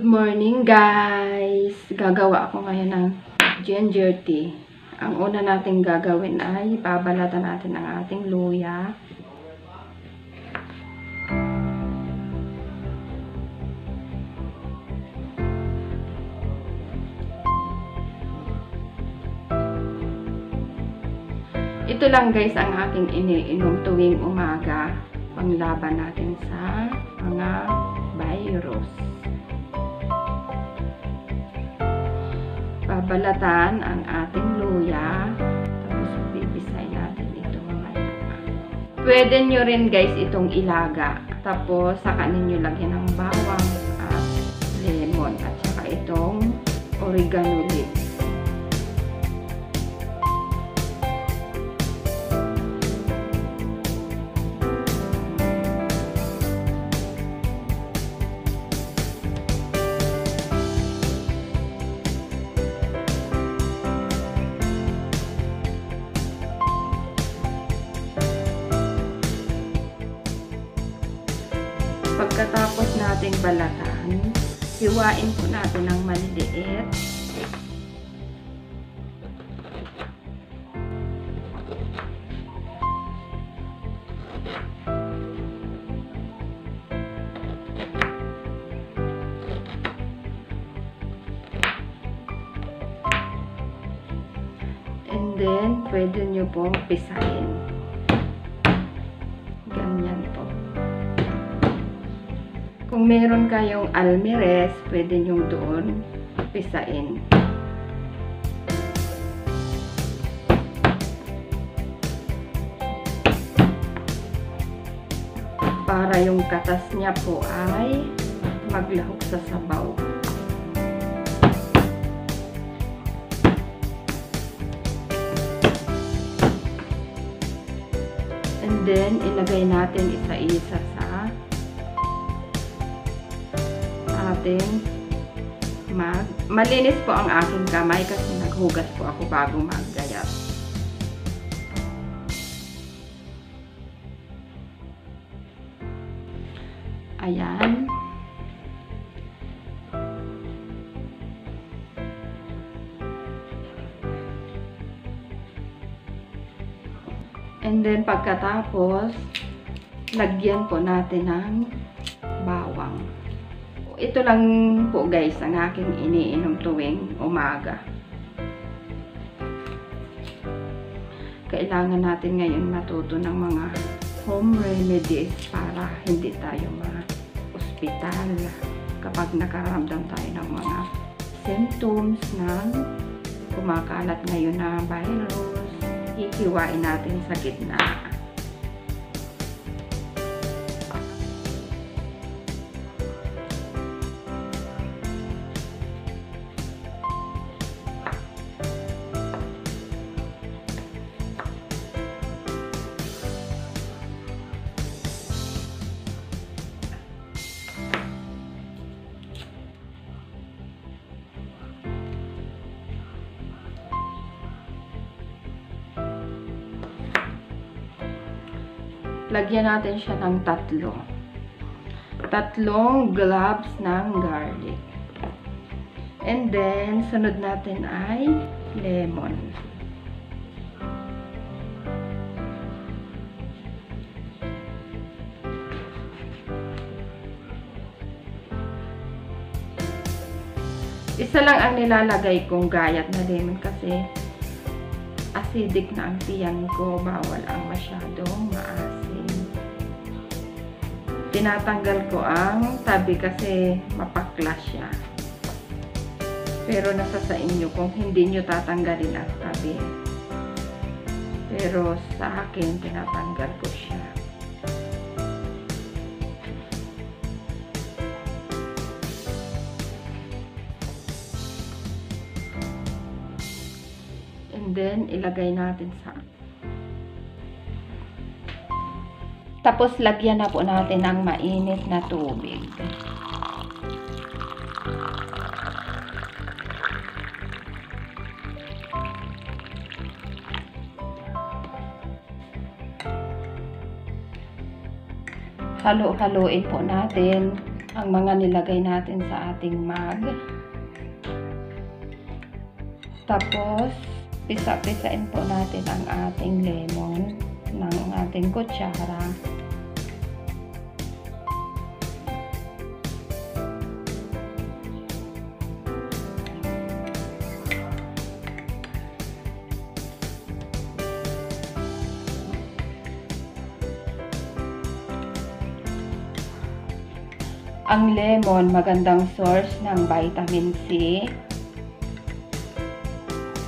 morning guys! Gagawa ako ngayon ng ginger tea. Ang una natin gagawin ay babalatan natin ang ating luya. Ito lang guys ang aking iniinom tuwing umaga. Panglaban natin sa mga virus. Babalatan ang ating luya. Tapos bibisay natin ito mamaya. Pwede nyo rin guys itong ilaga. Tapos saka ninyo lagyan ng bawang at lemon at saka itong oregano leaves. Nating balatan, hiwain po natin ng maliliit. And then, pwede nyo pong pisahin. Meron kayong almires, pwede nyo doon pisain. Para yung katas niya po ay maglahok sa sabaw. And then, ilagay natin isa-isa sa ating mag... Malinis po ang aking kamay kasi naghugas po ako bago maggayat. Ayan. And then, pagkatapos, lagyan po natin ng. Ito lang po guys ang aking iniinom tuwing umaga. Kailangan natin ngayon matuto ng mga home remedies para hindi tayo ma-hospital kapag nakaramdam tayo ng mga symptoms ng kumakalat ngayon na virus. Hihiwain natin sa gitna. Lagyan natin siya ng tatlo. Tatlong globs ng garlic. And then, sunod natin ay lemon. Isa lang ang nilalagay kong gayat na lemon kasi acidic na ang tiyan ko. Bawal ang masyadong Tinatanggal ko ang tabi kasi mapakla siya. Pero nasa sa inyo kung hindi nyo tatanggalin ang tabi. Pero sa akin, tinatanggal ko siya. And then, ilagay natin sa Tapos, lagyan na po natin ng mainit na tubig. halo-haloin po natin ang mga nilagay natin sa ating mug. Tapos, pisa-pisain po natin ang ating lemon ng ating kutsara. Ang lemon, magandang source ng vitamin C.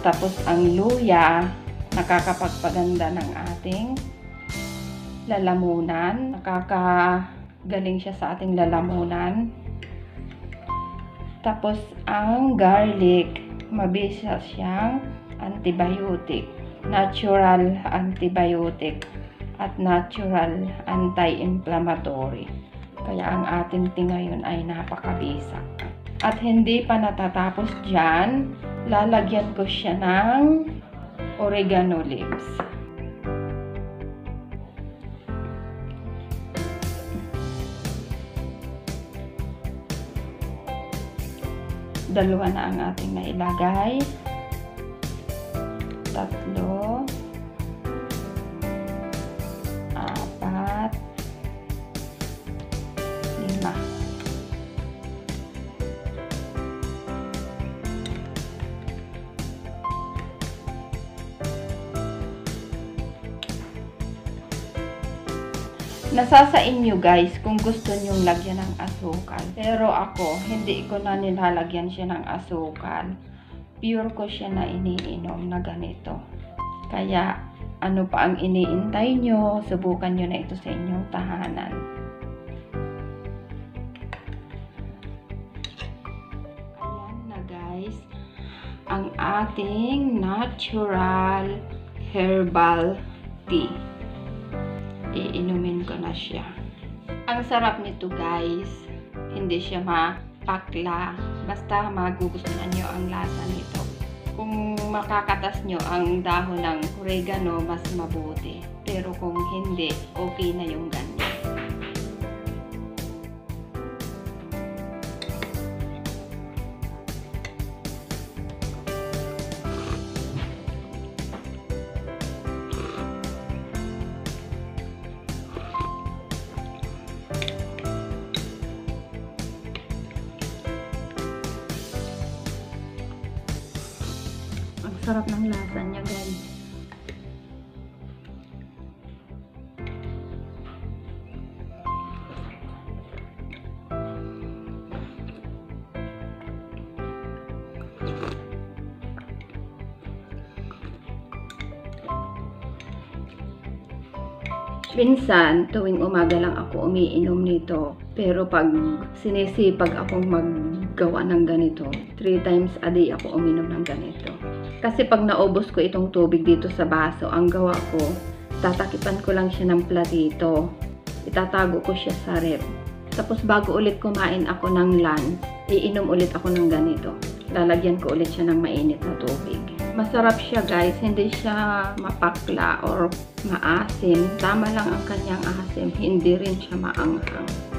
Tapos ang luya, nakakapagpaganda ng ating lalamunan. Nakakagaling siya sa ating lalamunan. Tapos ang garlic, mabisa siyang antibiotic. Natural antibiotic at natural anti-inflammatory. Kaya ang ating tingayon ay napakabisa. At hindi pa natatapos dyan, lalagyan ko siya ng oregano leaves. Dalawa na ang ating nailagay. Tatlo. Nasa sa inyo guys kung gusto nyong lagyan ng asukal. Pero ako, hindi ko na nilalagyan siya ng asukal. Pure ko siya na iniinom na ganito. Kaya, ano pa ang iniintay nyo, subukan nyo na ito sa inyong tahanan. Ayan na guys, ang ating natural herbal tea iinumin ko na siya. Ang sarap nito guys, hindi siya mapakla, basta magugustuhan nyo ang lasa nito. Kung makakatas nyo ang dahon ng oregano, mas mabuti. Pero kung hindi, okay na yung ganyan. Sarap ng lasa niya, guys. Minsan, tuwing umaga lang ako umiinom nito. Pero pag sinisipag akong maggawa ng ganito, 3 times a day ako uminom ng ganito. Kasi pag naubos ko itong tubig dito sa baso, ang gawa ko, tatakipan ko lang siya ng platito. Itatago ko siya sa rep. Tapos bago ulit kumain ako ng lunch, iinom ulit ako ng ganito. Lalagyan ko ulit siya ng mainit na tubig. Masarap siya guys, hindi siya mapakla or maasim. Tama lang ang kanyang asim, hindi rin siya maanghang.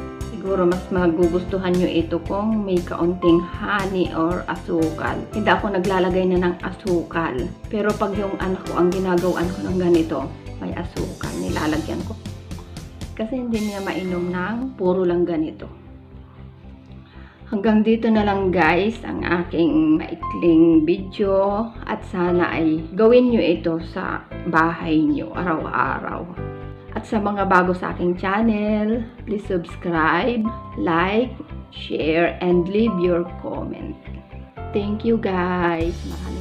Siguro mas magugustuhan nyo ito kung may kaunting honey or asukal. Hindi ako naglalagay na ng asukal. Pero pag yung anak ko ang ginagawan ko ng ganito, may asukal, nilalagyan ko. Kasi hindi niya mainom ng puro lang ganito. Hanggang dito na lang guys ang aking maikling video at sana ay gawin nyo ito sa bahay nyo araw-araw. Sa mga bago sa aking channel, please subscribe, like, share, and leave your comment. Thank you guys. Mahal